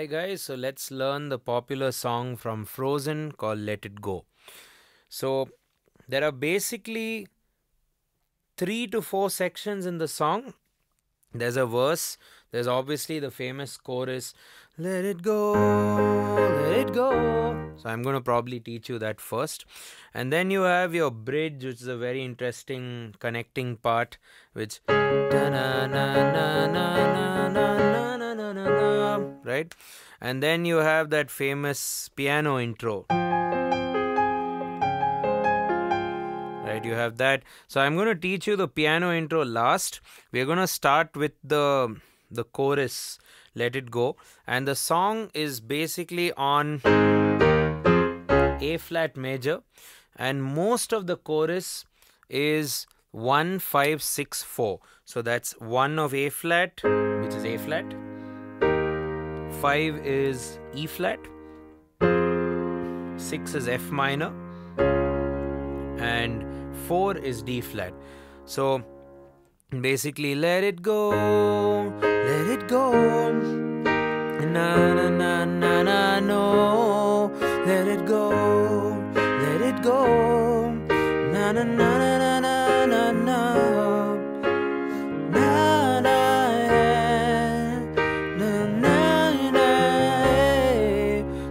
Hi guys, so let's learn the popular song from Frozen called Let It Go. So there are basically three to four sections in the song. There's a verse, there's obviously the famous chorus, Let it go, let it go. So I'm going to probably teach you that first. And then you have your bridge, which is a very interesting connecting part, which right? And then you have that famous piano intro. Right, you have that. So I'm going to teach you the piano intro last. We're going to start with the the chorus let it go. And the song is basically on a flat major. And most of the chorus is 1564 so that's 1 of a flat which is a flat. 5 is E flat, 6 is F minor, and 4 is D flat. So basically, let it go, let it go. Na na na na na no, let it go, let it go. Na na na na na na na.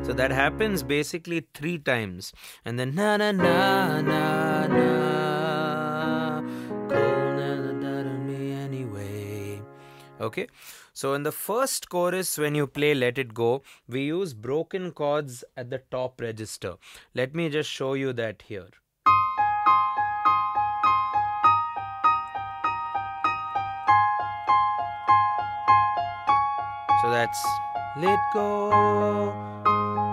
So that happens basically three times. And then na na na na na. Okay. So in the first chorus, when you play Let It Go, we use broken chords at the top register. Let me just show you that here. So that's let go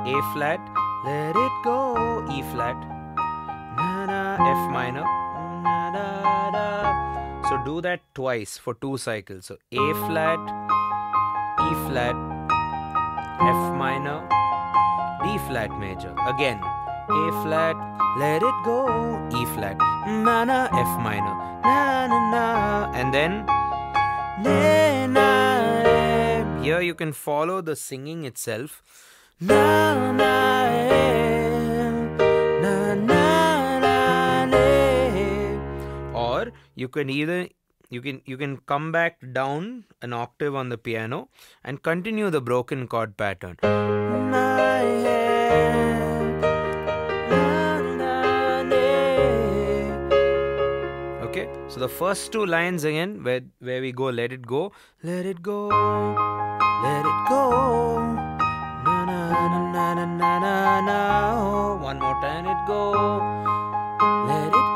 a flat, let it go, E flat, na na, F minor, na da. So do that twice for two cycles. So A flat, E flat, F minor, D flat major. Again, A flat, let it go, E flat, na na, F minor, na na na, and then na. Here you can follow the singing itself. Na, na, eh, you can either you can you can come back down an octave on the piano and continue the broken chord pattern okay so the first two lines again where where we go let it go let it go let it go na na na na na. One more time, it go. Let it go.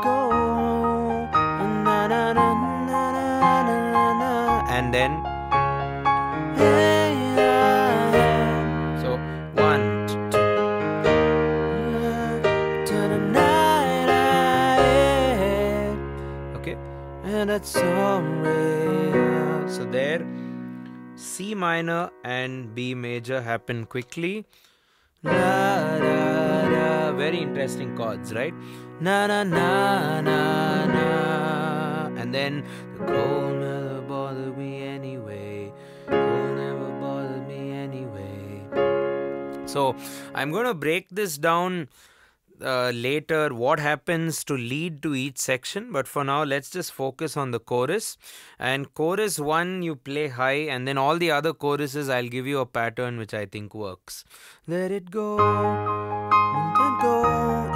And then. So one, two. Okay, and that's all. So there. C minor and B major happen quickly. Very interesting chords, right? Na na na na na. And then the cold So I'm going to break this down uh, later what happens to lead to each section. But for now let's just focus on the chorus. And chorus 1 you play high and then all the other choruses I'll give you a pattern which I think works. Let it go. Let it go.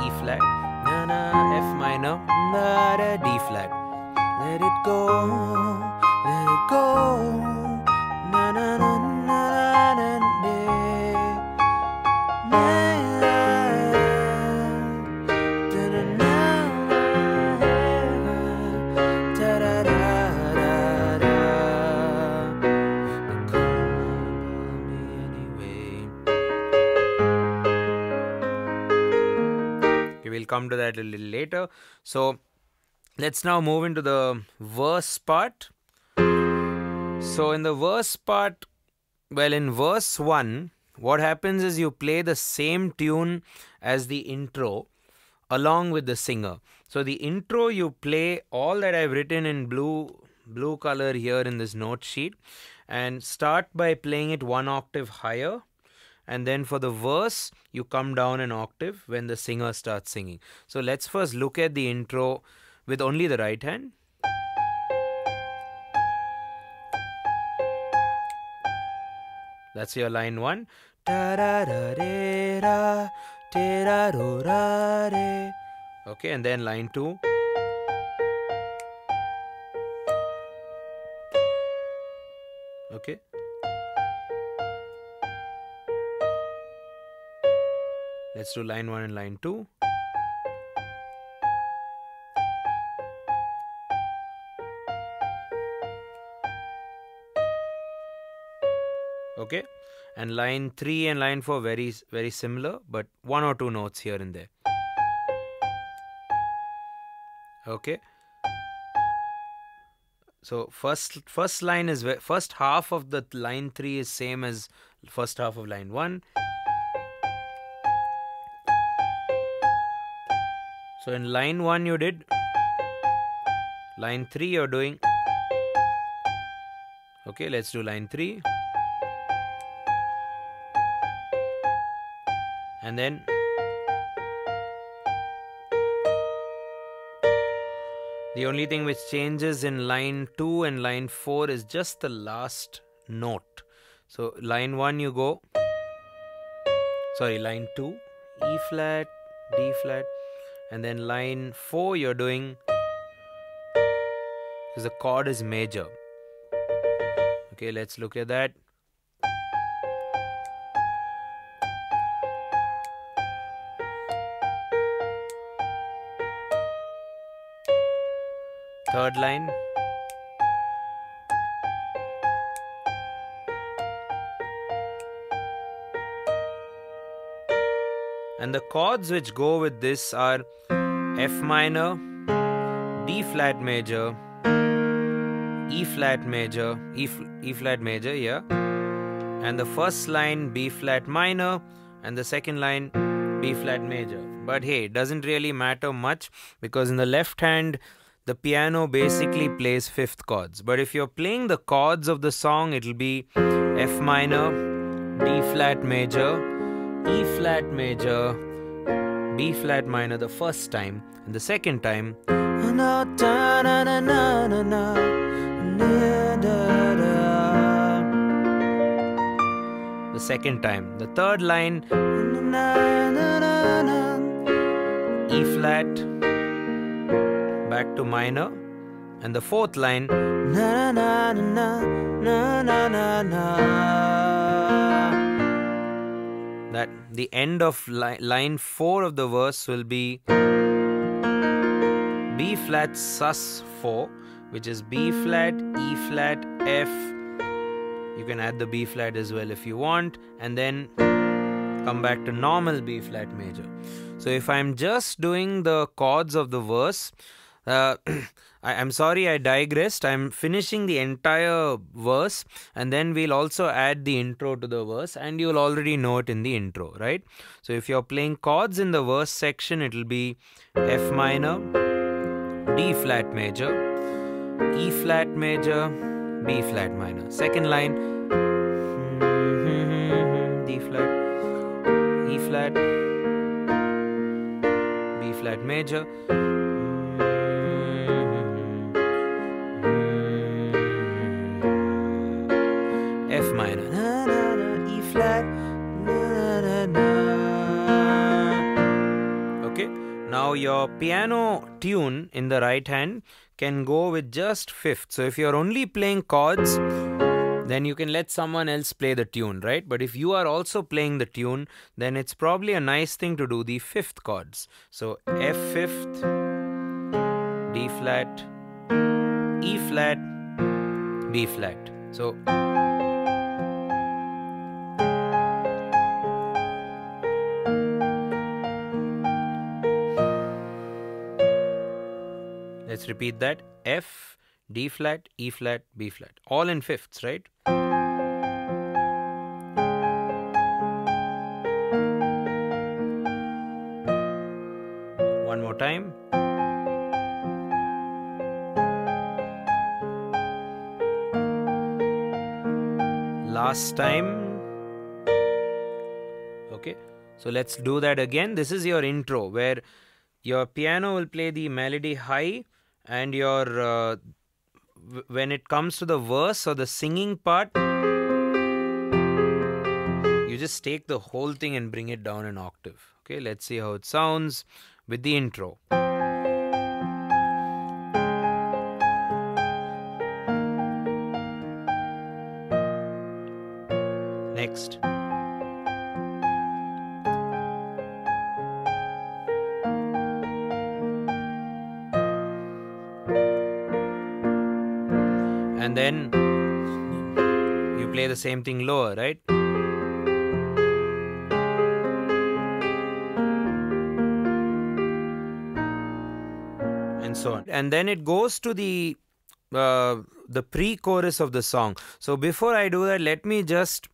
E flat. Na na. F minor. Na da. D flat. Let it go. Let it go come to that a little later. So let's now move into the verse part. So in the verse part, well, in verse 1, what happens is you play the same tune as the intro along with the singer. So the intro you play all that I've written in blue blue color here in this note sheet and start by playing it one octave higher and then for the verse, you come down an octave when the singer starts singing. So let's first look at the intro with only the right hand. That's your line one. Okay, and then line two. Okay. Let's do line 1 and line 2. Okay, and line 3 and line 4 very very similar but one or two notes here and there. Okay. So first first line is first half of the line 3 is same as first half of line 1 So in line 1 you did, line 3 you're doing. Okay, let's do line 3. And then the only thing which changes in line 2 and line 4 is just the last note. So line 1 you go, sorry, line 2, E flat, D flat, and then line 4 you're doing because the chord is major. Okay let's look at that. Third line And the chords which go with this are F minor, D flat major, E flat major, E, e flat major, yeah. And the first line B flat minor, and the second line B flat major. But hey, it doesn't really matter much because in the left hand, the piano basically plays fifth chords. But if you're playing the chords of the song, it'll be F minor, D flat major, E flat major, B flat minor the first time, and the second time, the second time. The third line, E flat, back to minor, and the fourth line, na na na na na na na that the end of li- line 4 of the verse will be B flat sus 4 which is B flat, E flat, F. You can add the B flat as well if you want and then come back to normal B flat major. So if I'm just doing the chords of the verse, uh, I, am sorry I digressed. I'm finishing the entire verse and then we'll also add the intro to the verse and you'll already know it in the intro, right? So if you're playing chords in the verse section, it'll be F minor, D flat major, E flat major, B flat minor. Second line, D flat, E flat, B flat major. Now your piano tune in the right hand can go with just fifth. So if you're only playing chords, then you can let someone else play the tune, right? But if you are also playing the tune, then it's probably a nice thing to do the fifth chords. So F fifth, D flat, E flat, B flat. So Let's repeat that F, D flat, E flat, B flat. All in fifths, right? One more time. Last time. Okay, so let's do that again. This is your intro where your piano will play the melody high and your uh, when it comes to the verse or the singing part you just take the whole thing and bring it down an octave. Okay let's see how it sounds with the intro. Next and then you play the same thing lower, right? And so on. And then it goes to the uh, the pre-chorus of the song. So before I do that, let me just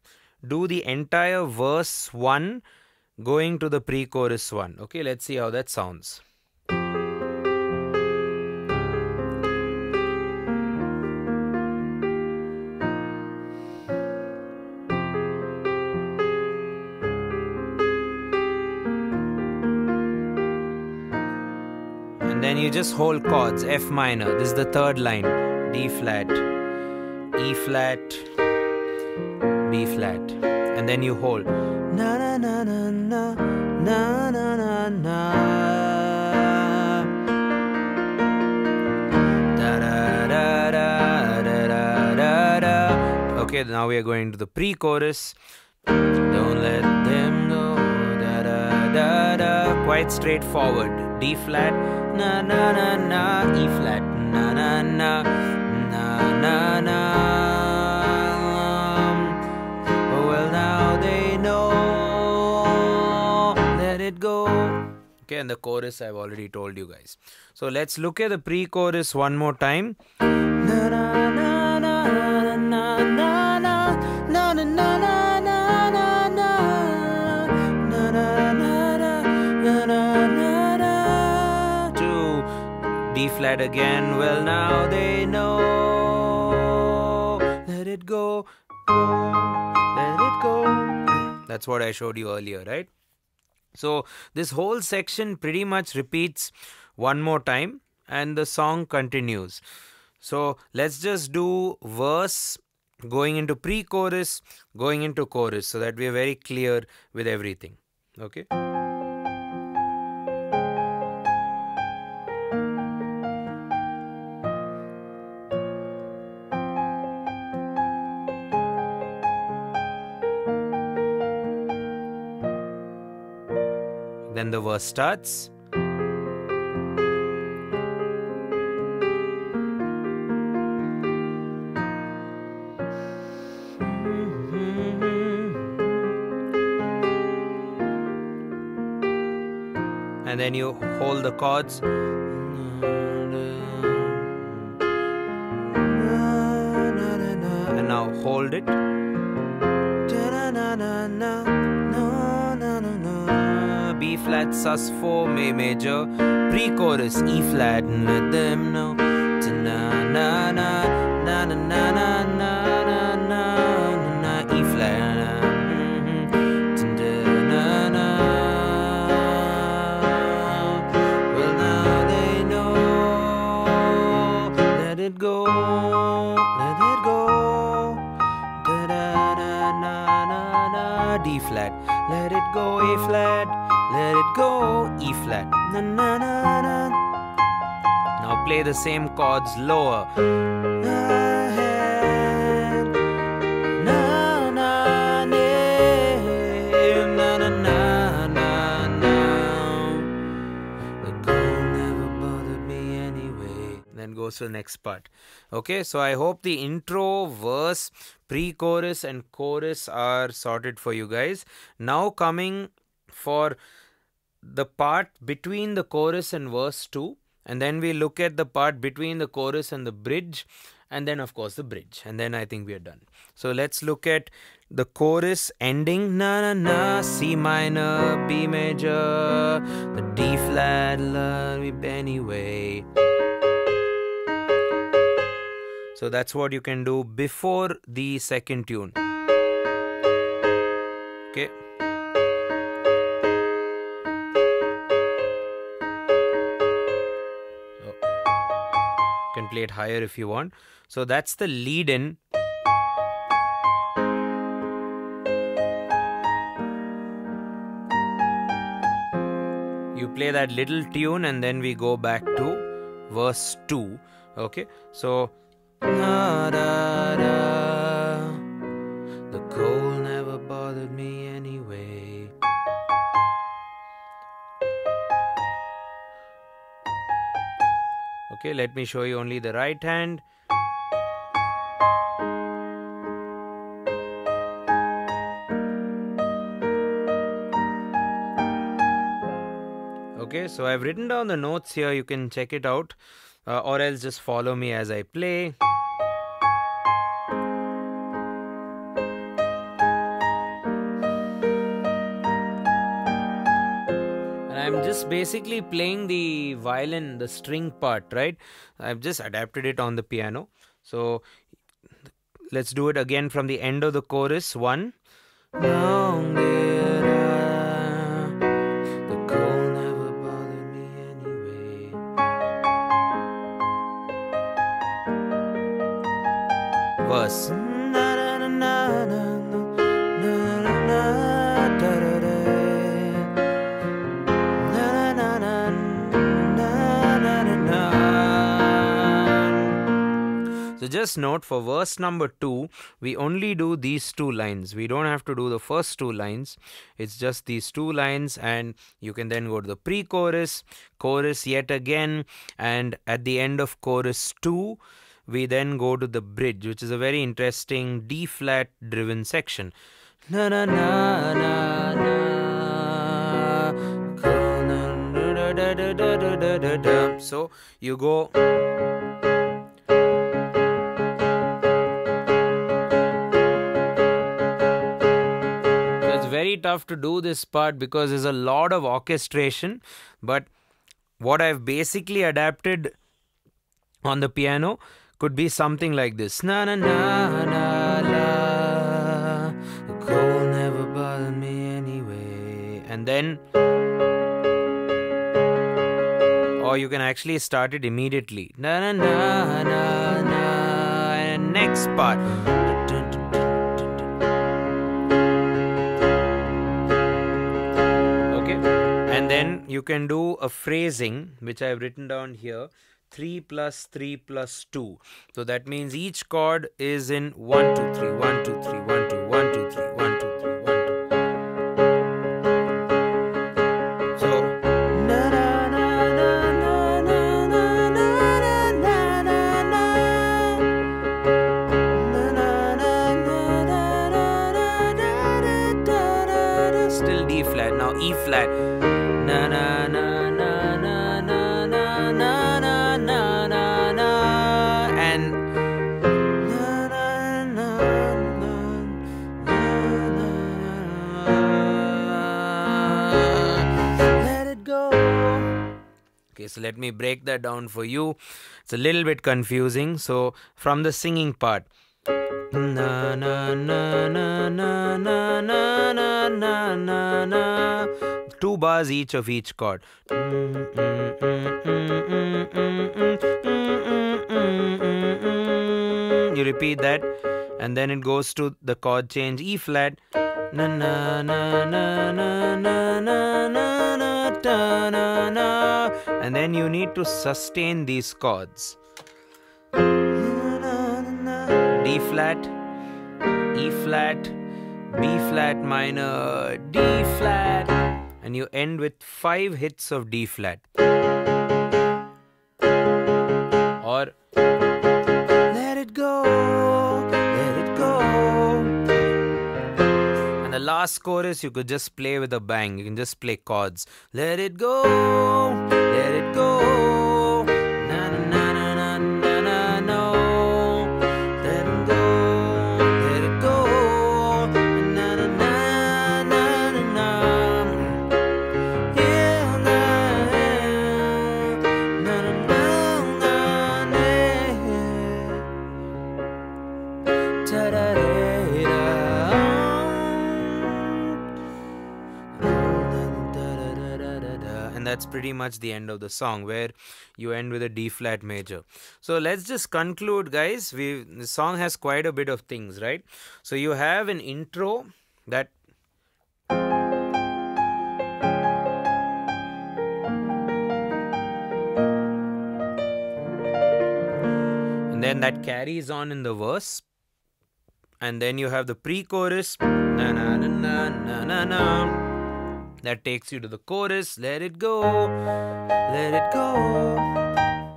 do the entire verse one going to the pre-chorus one. Okay, let's see how that sounds. Then you just hold chords F minor. This is the third line D flat, E flat, B flat, and then you hold na na na na na na na na na. Okay, now we are going to the pre-chorus. Don't let them know. Da da da da. Quite straightforward. D flat na na na na E flat na na na na na na. Oh, well now they know. Let it go. Okay and the chorus I've already told you guys. So let's look at the pre-chorus one more time. Na flat again. Well, now they know. Let it go. Let it go. That's what I showed you earlier, right? So, this whole section pretty much repeats one more time and the song continues. So, let's just do verse going into pre chorus, going into chorus so that we are very clear with everything. Okay. And then you hold the chords. And now hold it. Flat sus 4 A major. Pre chorus E flat and let them know. To na na na na na na na na na na na E flat. Na na well now they know. Let it go let it go. Da da da na na na D flat. Let it go A flat let it go, E flat. Na, na, na, na. Now play the same chords lower. Then goes to the next part. Okay, so I hope the intro, verse, pre chorus, and chorus are sorted for you guys. Now, coming for the part between the chorus and verse 2 and then we look at the part between the chorus and the bridge and then of course the bridge and then i think we are done. So let's look at the chorus ending na na na c minor b major the d flat la anyway. So that's what you can do before the second tune. Okay play it higher if you want. So that's the lead in. You play that little tune and then we go back to verse 2. Okay, so. Da, da. The cold never bothered me anyway. Okay, let me show you only the right hand. Okay, so I've written down the notes here. You can check it out uh, or else just follow me as I play. I'm just basically playing the violin, the string part, right? I've just adapted it on the piano. So let's do it again from the end of the chorus. One. So just note for verse number 2, we only do these two lines. We don't have to do the first two lines. It's just these two lines and you can then go to the pre-chorus, chorus yet again and at the end of chorus 2, we then go to the bridge which is a very interesting D flat driven section. Na na na na. So you go tough to do this part because there's a lot of orchestration. But what I've basically adapted on the piano could be something like this. Na na na na la. The cold never bothered me anyway. And then or you can actually start it immediately. Na na na na na. And next part. Then oh. you can do a phrasing which I have written down here. 3 plus 3 plus 2. So that means each chord is in 1, 2, 3, 1, 2, 3, 1, 2, 1, 2, break that down for you. It's a little bit confusing. So from the singing part. Na na na na na na na na na na na two bars each of each chord. You repeat that and then it goes to the chord change E flat. Na na na na na na na na na na na and then you need to sustain these chords. D flat, E flat, B flat minor, D flat, and you end with five hits of D flat. Last chorus you could just play with a bang. You can just play chords. Let it go, let it go. And that's pretty much the end of the song where you end with a D flat major. So let's just conclude, guys. We the song has quite a bit of things, right? So you have an intro that and then that carries on in the verse and then you have the pre-chorus na, na, na, na, na, na, that takes you to the chorus let it go let it go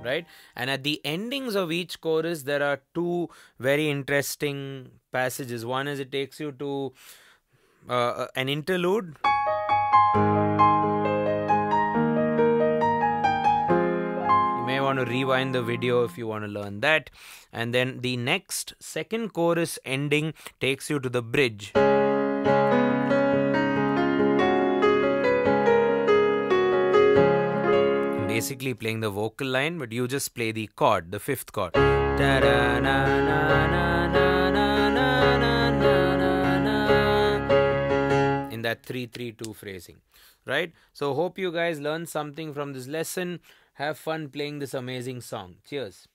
right and at the endings of each chorus there are two very interesting passages one is it takes you to uh, an interlude You may want to rewind the video if you want to learn that. And then the next second chorus ending takes you to the bridge. Basically playing the vocal line, but you just play the chord, the fifth chord. In that 332 phrasing, right? So, hope you guys learned something from this lesson. Have fun playing this amazing song. Cheers.